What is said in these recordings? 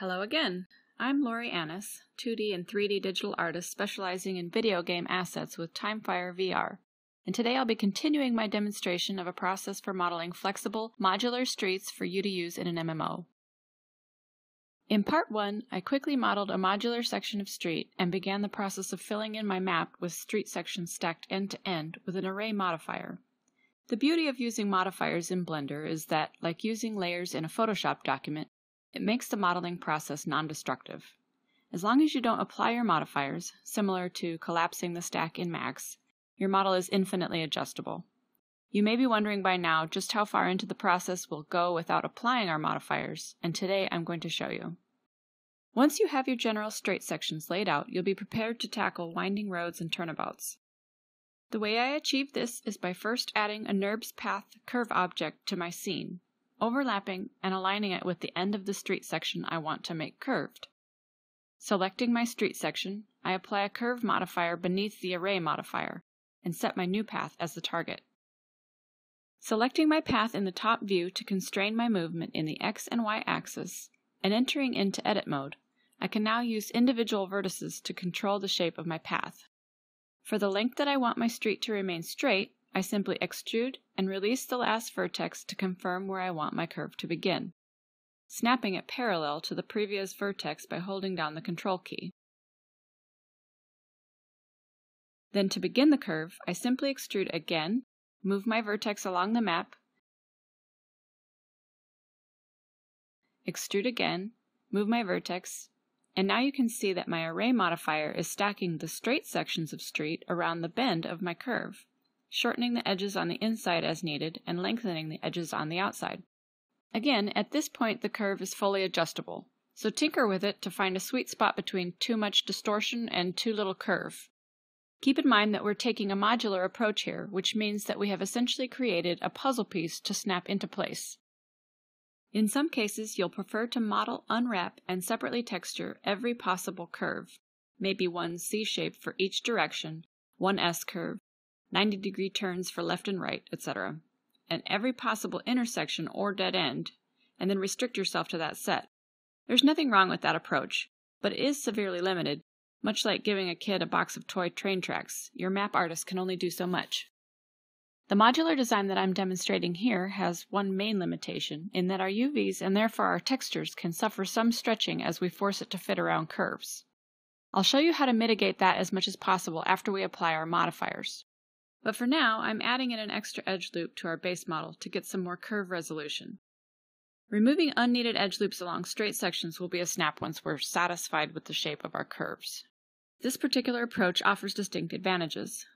Hello again. I'm Lori Annis, 2D and 3D digital artist specializing in video game assets with Timefire VR. And today I'll be continuing my demonstration of a process for modeling flexible, modular streets for you to use in an MMO. In part 1, I quickly modeled a modular section of street and began the process of filling in my map with street sections stacked end to end with an array modifier. The beauty of using modifiers in Blender is that, like using layers in a Photoshop document, it makes the modeling process non-destructive. As long as you don't apply your modifiers, similar to collapsing the stack in Max, your model is infinitely adjustable. You may be wondering by now just how far into the process we'll go without applying our modifiers, and today I'm going to show you. Once you have your general straight sections laid out, you'll be prepared to tackle winding roads and turnabouts. The way I achieve this is by first adding a NURBS path curve object to my scene, overlapping and aligning it with the end of the street section I want to make curved. Selecting my street section, I apply a curve modifier beneath the array modifier and set my new path as the target. Selecting my path in the top view to constrain my movement in the X and Y axis, and entering into edit mode, I can now use individual vertices to control the shape of my path. For the length that I want my street to remain straight, I simply extrude and release the last vertex to confirm where I want my curve to begin, snapping it parallel to the previous vertex by holding down the Control key. Then to begin the curve, I simply extrude again, move my vertex along the map, extrude again, move my vertex, and now you can see that my array modifier is stacking the straight sections of street around the bend of my curve shortening the edges on the inside as needed and lengthening the edges on the outside. Again, at this point the curve is fully adjustable, so tinker with it to find a sweet spot between too much distortion and too little curve. Keep in mind that we're taking a modular approach here, which means that we have essentially created a puzzle piece to snap into place. In some cases, you'll prefer to model, unwrap, and separately texture every possible curve, maybe one C shape for each direction, one S curve, 90 degree turns for left and right, etc., and every possible intersection or dead end, and then restrict yourself to that set. There's nothing wrong with that approach, but it is severely limited, much like giving a kid a box of toy train tracks. Your map artist can only do so much. The modular design that I'm demonstrating here has one main limitation in that our UVs and therefore our textures can suffer some stretching as we force it to fit around curves. I'll show you how to mitigate that as much as possible after we apply our modifiers. But for now, I'm adding in an extra edge loop to our base model to get some more curve resolution. Removing unneeded edge loops along straight sections will be a snap once we're satisfied with the shape of our curves. This particular approach offers distinct advantages.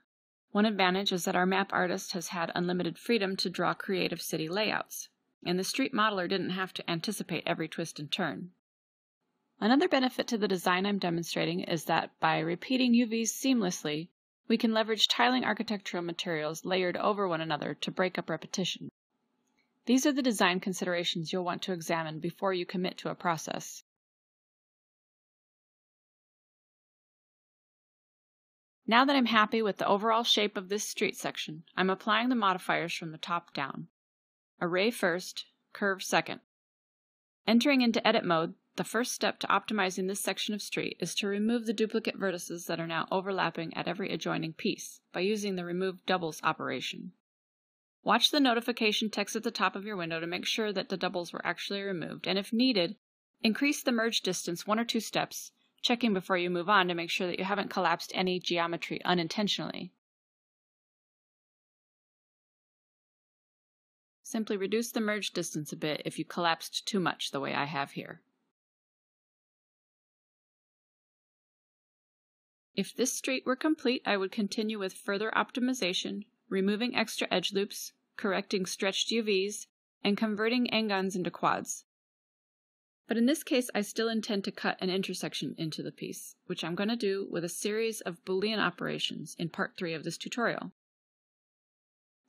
One advantage is that our map artist has had unlimited freedom to draw creative city layouts, and the street modeler didn't have to anticipate every twist and turn. Another benefit to the design I'm demonstrating is that by repeating UVs seamlessly, we can leverage tiling architectural materials layered over one another to break up repetition. These are the design considerations you'll want to examine before you commit to a process. Now that I'm happy with the overall shape of this street section, I'm applying the modifiers from the top down. Array first, curve second. Entering into edit mode, the first step to optimizing this section of street is to remove the duplicate vertices that are now overlapping at every adjoining piece by using the remove doubles operation. Watch the notification text at the top of your window to make sure that the doubles were actually removed, and if needed, increase the merge distance one or two steps, checking before you move on to make sure that you haven't collapsed any geometry unintentionally. Simply reduce the merge distance a bit if you collapsed too much the way I have here. If this street were complete, I would continue with further optimization, removing extra edge loops, correcting stretched UVs, and converting n-gons into quads. But in this case, I still intend to cut an intersection into the piece, which I'm going to do with a series of Boolean operations in part 3 of this tutorial.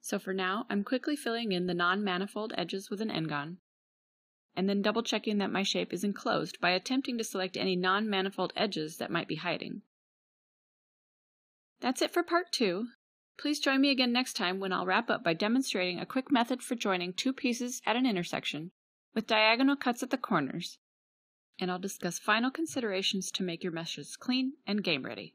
So for now, I'm quickly filling in the non-manifold edges with an n-gon, and then double checking that my shape is enclosed by attempting to select any non-manifold edges that might be hiding. That's it for part two. Please join me again next time when I'll wrap up by demonstrating a quick method for joining two pieces at an intersection with diagonal cuts at the corners. and I'll discuss final considerations to make your meshes clean and game ready.